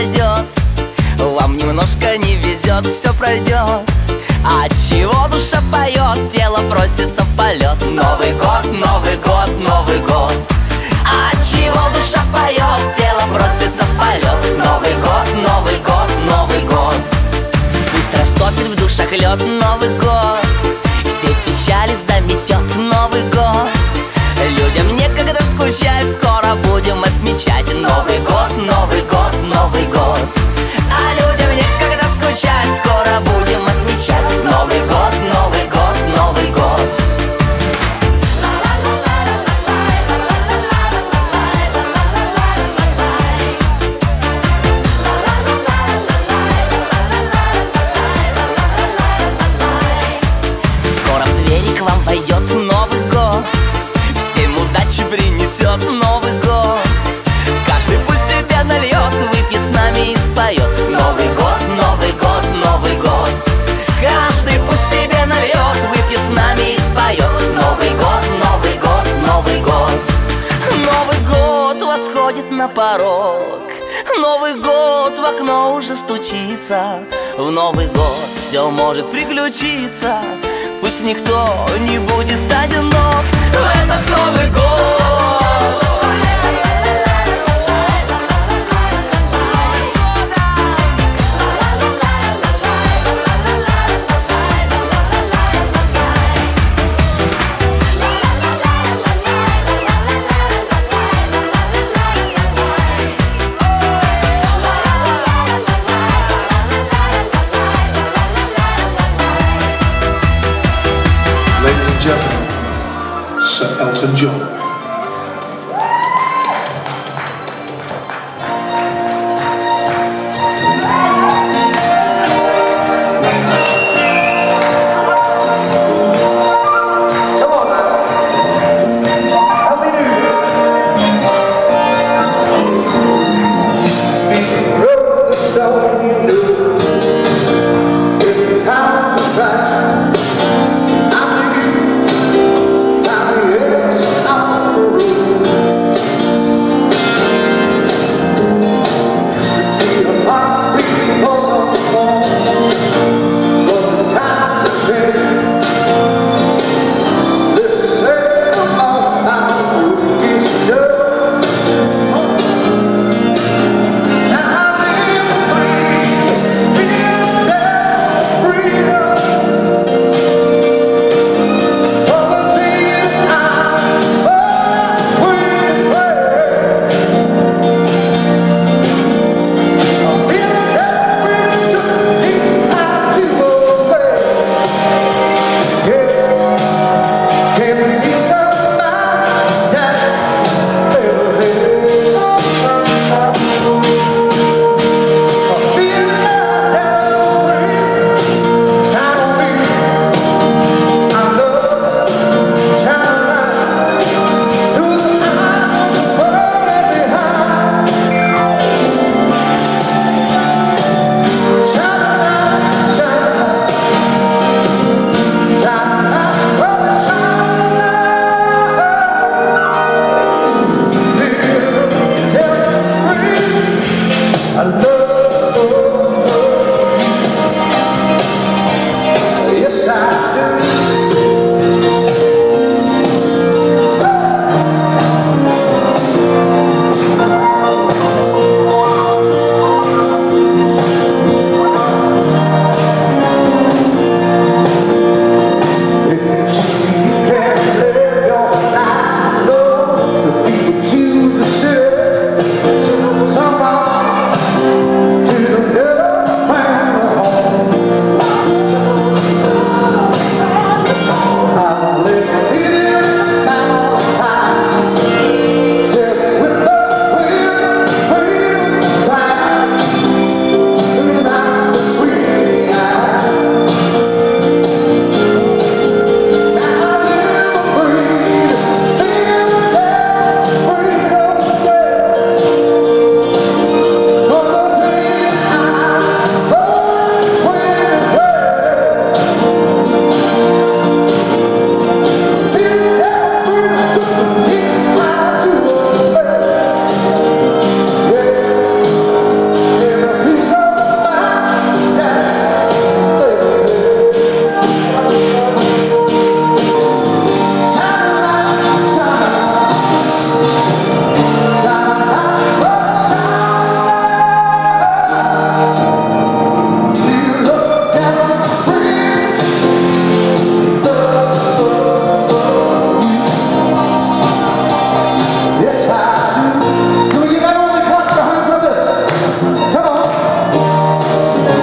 пройдет. Вам немножко не везет, все пройдет. А чего душа поет, тело просится в полет. Новый год, Новый год, Новый год. А чего душа поет, тело просится в полет. Новый год, Новый год, Новый год. Пусть растопит в душах лед. Новый год стучится В Новый год все может приключиться. Пусть никто не будет одинок. В этот Новый год Sir Elton John.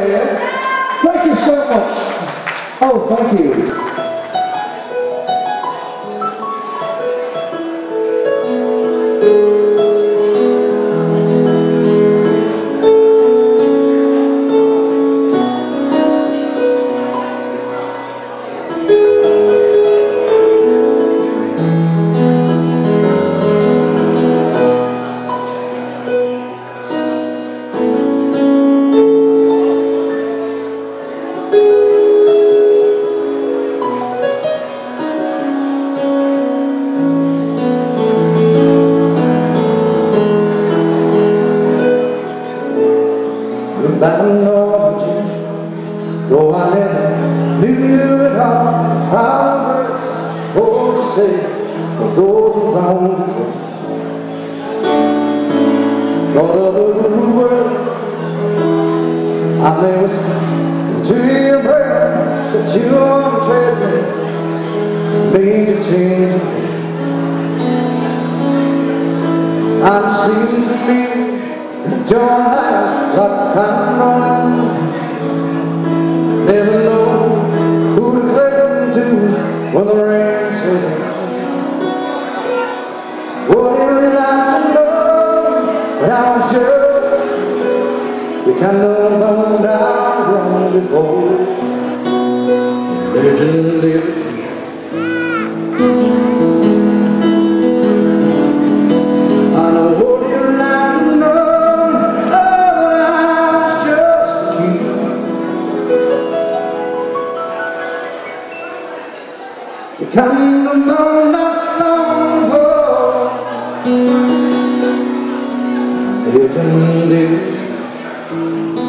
here. Thank you so much. Oh, thank you. I you, though I never knew you at all, how hurts, oh, to say, for those around you. All over the world, I may whisper into your breath, that you are a treadmill, made you change me. And it seems to me, that you're not luck I'm on Never know who to cling to when the rain's in Wouldn't like to know when I was just You kind of know that I've run before. Legend living you can there